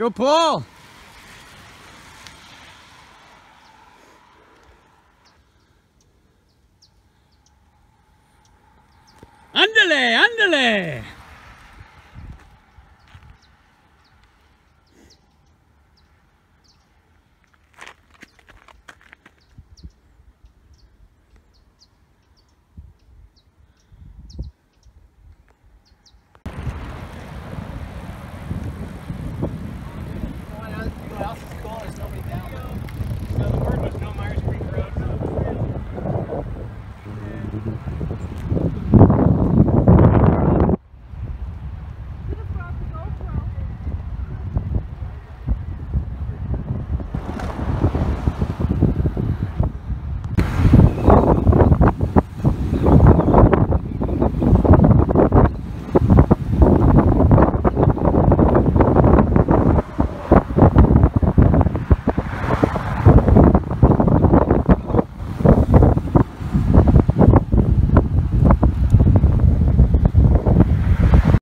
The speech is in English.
Go, Paul. Underlay, underlay!